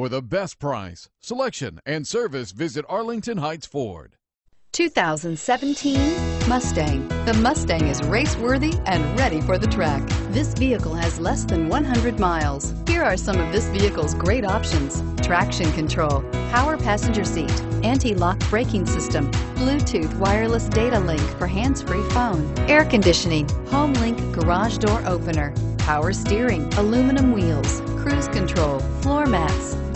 For the best price, selection, and service, visit Arlington Heights Ford. 2017 Mustang. The Mustang is race-worthy and ready for the track. This vehicle has less than 100 miles. Here are some of this vehicle's great options. Traction control, power passenger seat, anti-lock braking system, Bluetooth wireless data link for hands-free phone, air conditioning, HomeLink garage door opener, power steering, aluminum wheels, cruise control.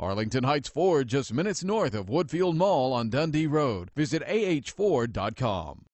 Arlington Heights Ford, just minutes north of Woodfield Mall on Dundee Road. Visit ahford.com.